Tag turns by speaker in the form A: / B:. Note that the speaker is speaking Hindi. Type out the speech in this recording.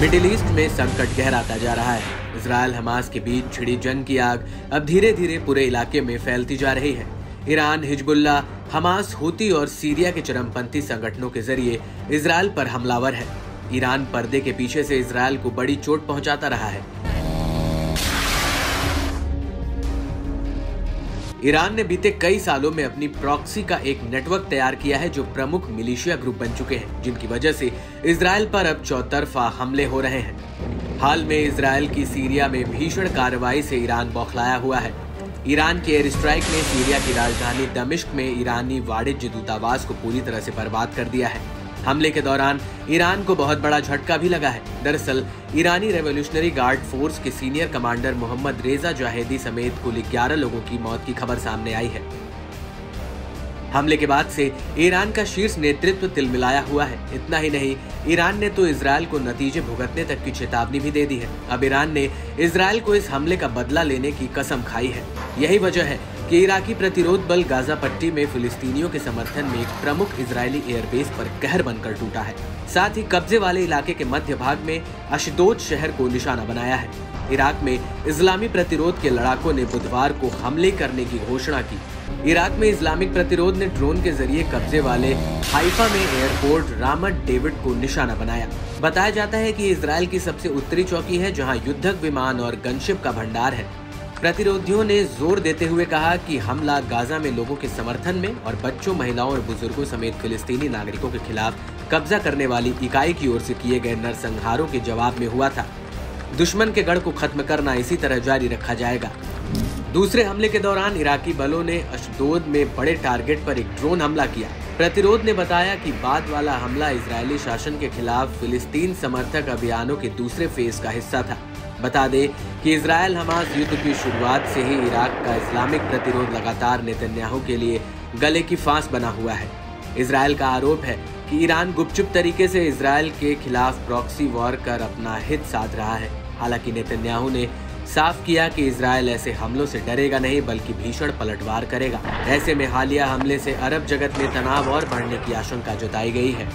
A: मिडिल ईस्ट में संकट गहराता जा रहा है। इसराइल हमास के बीच छिड़ी जंग की आग अब धीरे धीरे पूरे इलाके में फैलती जा रही है। ईरान, हिजबुल्ला, हमास, हूती और सीरिया के चरमपंथी संगठनों के ज़रिए इसराइल पर हमलावर है। ईरान पर्दे के पीछे से इसराइल को बड़ी चोट पहुंचाता रहा है। ईरान ने बीते कई सालों में अपनी प्रॉक्सी का एक नेटवर्क तैयार किया है जो प्रमुख मिलिशिया ग्रुप बन चुके हैं, जिनकी वजह से इसराइल पर अब चौतरफा हमले हो रहे हैं। हाल में इसराइल की सीरिया में भीषण कार्रवाई से ईरान बौखलाया हुआ है। ईरान के एयर स्ट्राइक ने सीरिया की राजधानी दमिश्क में ईरानी वाणिज्य दूतावास को पूरी तरह से बर्बाद कर दिया है। हमले के दौरान ईरान को बहुत बड़ा झटका भी लगा है। दरअसल, ईरानी रेवोल्यूशनरी गार्ड फोर्स के senior commander Mohammad Reza Zahedi समेत कुल 11 लोगों की मौत की खबर सामने आई है। हमले के बाद से ईरान का शीर्ष नेतृत्व तिलमिलाया हुआ है। इतना ही नहीं, ईरान ने तो इसराइल को नतीजे भुगतने तक की चेतावनी भी दे दी है। अब ईरान ने इसराइल को इस हमले का बदला लेने की कसम खाई है। यही वजह है कि इराकी प्रतिरोध बल गाजा पट्टी में फिलिस्तीनियों के समर्थन में एक प्रमुख इजरायली एयरबेस पर कहर बनकर टूटा है। साथ ही कब्जे वाले इलाके के मध्य भाग में अशदोद शहर को निशाना बनाया है। इराक में इस्लामी प्रतिरोध के लड़ाकों ने बुधवार को हमले करने की घोषणा की। इराक में इस्लामिक प्रतिरोध ने ड्रोन के ज़रिए कब्जे वाले हाइफा में एयरपोर्ट रामट डेविड को निशाना बनाया। बताया जाता है कि इसराइल की सबसे उत्तरी चौकी है, जहाँ युद्धक विमान और गनशिप का भंडार है। प्रतिरोधियों ने ज़ोर देते हुए कहा कि हमला गाजा में लोगों के समर्थन में और बच्चों, महिलाओं और बुज़ुर्गों समेत फिलिस्तीनी नागरिकों के खिलाफ कब्जा करने वाली इकाई की ओर से किए गए नरसंहारों के जवाब में हुआ था। दुश्मन के गढ़ को खत्म करना इसी तरह जारी रखा जाएगा। दूसरे हमले के दौरान इराकी बलों ने अशदोद में बड़े टारगेट पर एक ड्रोन हमला किया। प्रतिरोध ने बताया कि बाद वाला हमला इजरायली शासन के खिलाफ फिलिस्तीन समर्थक अभियानों के दूसरे फ़ेज़ का हिस्सा था। बता दें कि इसराइल हमास युद्ध की शुरुआत से ही इराक का इस्लामिक प्रतिरोध लगातार नेतन्याहू के लिए गले की फांस बना हुआ है। इसराइल का आरोप है कि ईरान गुपचुप तरीके से इसराइल के खिलाफ प्रॉक्सी वॉर कर अपना हित साध रहा है। हालाँकि नेतन्याहू ने साफ़ किया कि इसराइल ऐसे हमलों से डरेगा नहीं, बल्कि भीषण पलटवार करेगा। ऐसे में हालिया हमले से अरब जगत में तनाव और बढ़ने की आशंका जताई गई है।